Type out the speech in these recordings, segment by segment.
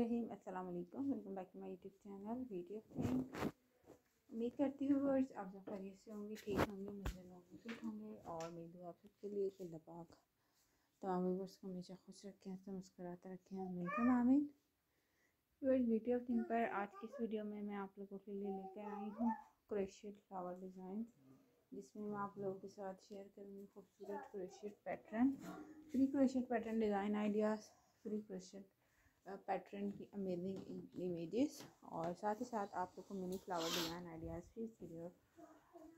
रहीम अस्सलाम वालेकुम welcome back to my YouTube channel, video thing उम्मीद करती हूँ वर्स आप सब खरीद से होंगे, ठीक होंगे मुझे लोग फिट होंगे। और मेरी दुआ आप सबके लिए कि पाक तमाम व्यूवर्स को हमेशा खुश रखें तो मुस्कुराते रखें वेलकम आमीन वर्स वीडियो थिंग पर आज की इस वीडियो में मैं आप लोगों के लिए लेकर आई हूँ क्रोशियट फ्लावर डिज़ाइन, जिसमें मैं आप लोगों के साथ शेयर करूँगी खूबसूरत crochet pattern free crochet pattern design ideas free crochet pattern की अमेजिंग इमेजेस और साथ ही साथ आप लोग को मिनी फ्लावर डिज़ाइन आइडियाज़ भी इस वीडियो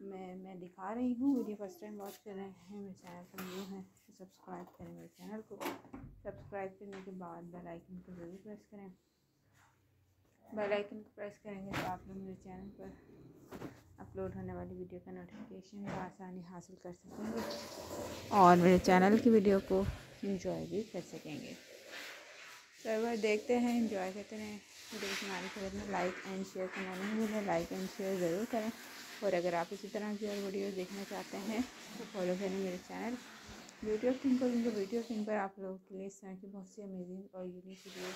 में मैं दिखा रही हूँ। वीडियो फ़र्स्ट टाइम वॉच कर रहे हैं, मेरे चैनल पर न्यू है सब्सक्राइब करें मेरे चैनल को। सब्सक्राइब करने के बाद बेल आइकन को ज़रूर प्रेस करें। बेल आइकन को प्रेस करेंगे तो आप लोग मेरे चैनल पर अपलोड होने वाली वीडियो का नोटिफिकेशन आसानी हासिल कर सकेंगे और मेरे चैनल की वीडियो को इंजॉय भी कर सकेंगे। सर्वर देखते हैं इंजॉय करते रहें वीडियो को हमारी खबर में लाइक एंड शेयर करना नहीं भूलें। लाइक एंड शेयर ज़रूर करें। और अगर आप इसी तरह की और वीडियो देखना चाहते हैं तो फॉलो करें मेरे चैनल वीडियो फिंग पर, उनके वीडियो फिंग पर आप लोगों के लिए इस तरह की बहुत सी अमेजिंग और unique video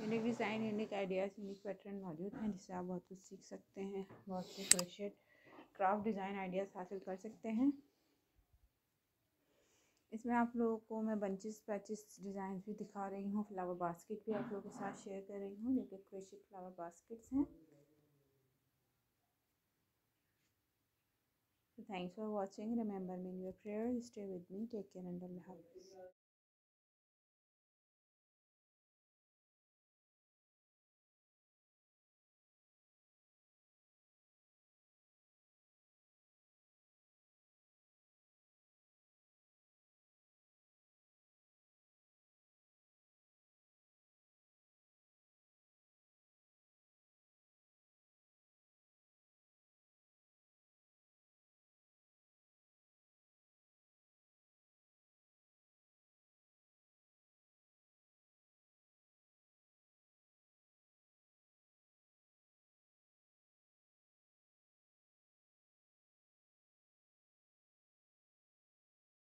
unique design unique ideas unique pattern मौजूद हैं, जिससे आप बहुत कुछ सीख सकते हैं, बहुत से क्रोशेट क्राफ्ट डिज़ाइन आइडियाज़ हासिल कर सकते हैं। इसमें आप लोगों को मैं बंचेस पैचेस डिज़ाइन भी दिखा रही हूँ फ्लावर बास्केट भी आप लोगों के साथ शेयर कर रही हूँ कि क्रेशिक फ्लावर बास्केट्स हैं। Thanks for watching remember me your prayer stay with me take care and